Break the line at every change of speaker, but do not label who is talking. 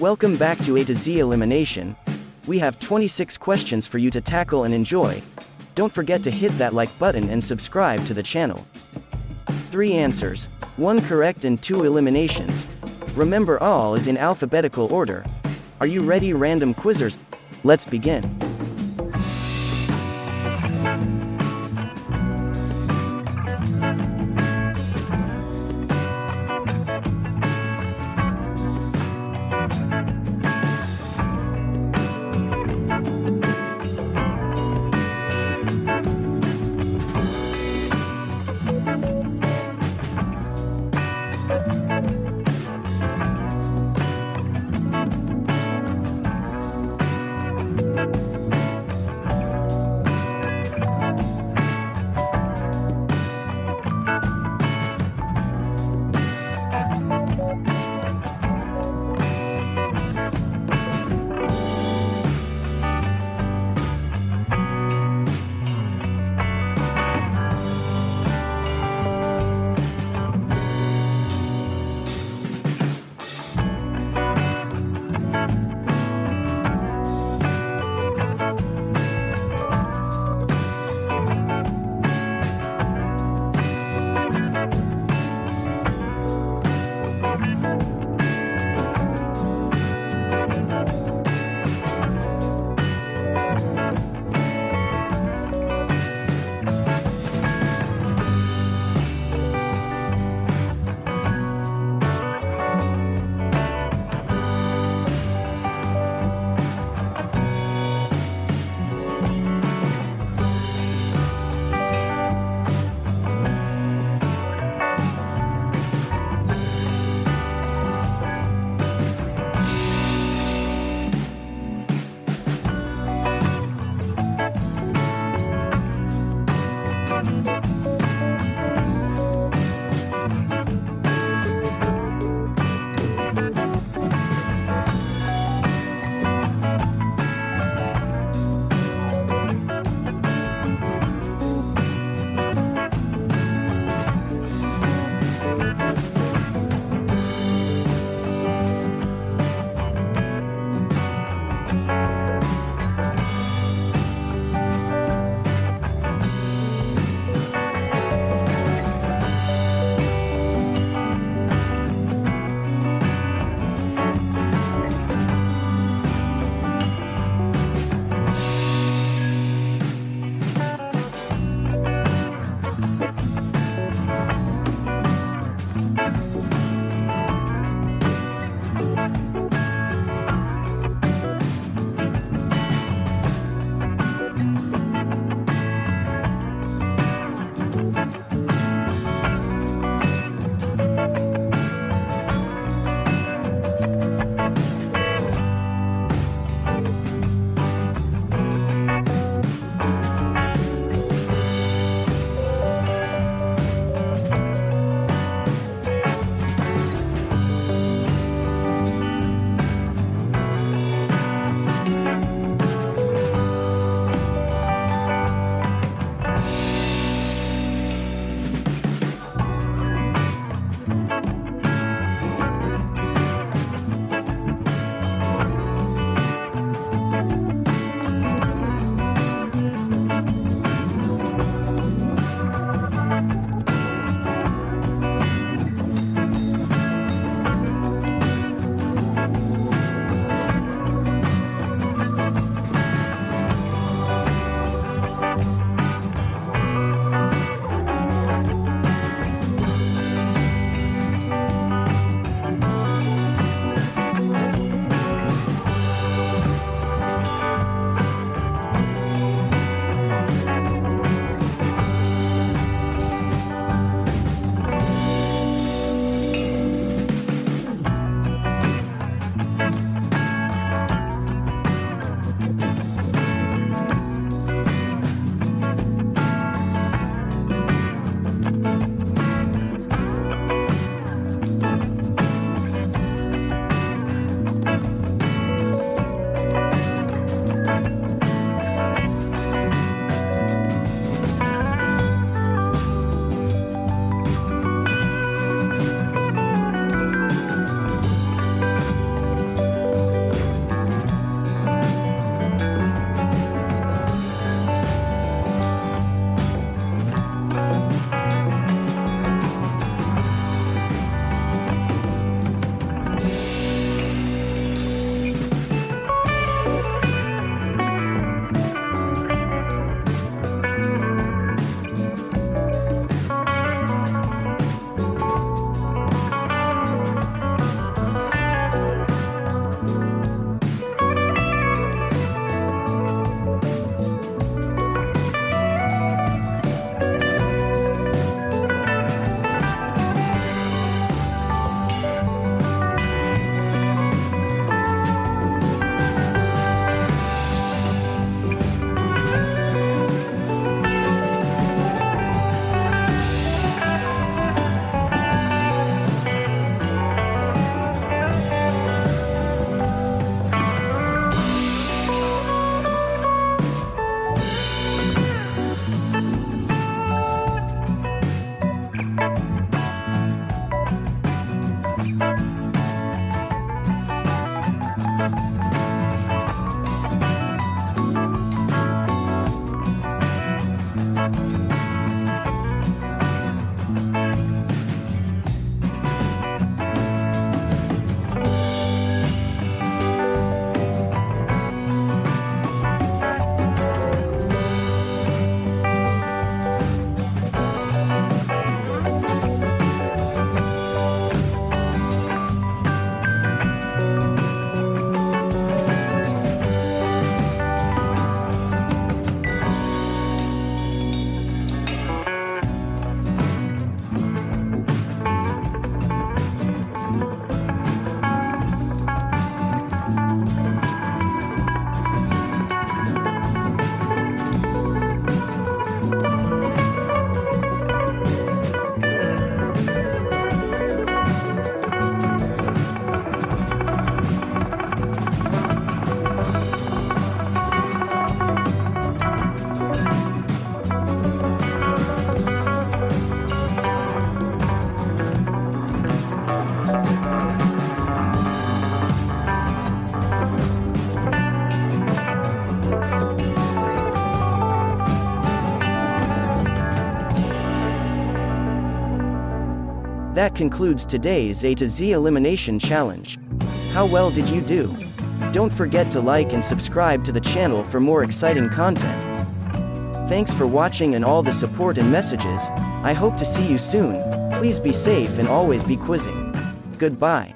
Welcome back to A to Z Elimination. We have 26 questions for you to tackle and enjoy. Don't forget to hit that like button and subscribe to the channel. 3 answers, 1 correct and 2 eliminations. Remember all is in alphabetical order. Are you ready random quizzers? Let's begin. it. That concludes today's A to Z elimination challenge. How well did you do? Don't forget to like and subscribe to the channel for more exciting content. Thanks for watching and all the support and messages. I hope to see you soon. Please be safe and always be quizzing. Goodbye.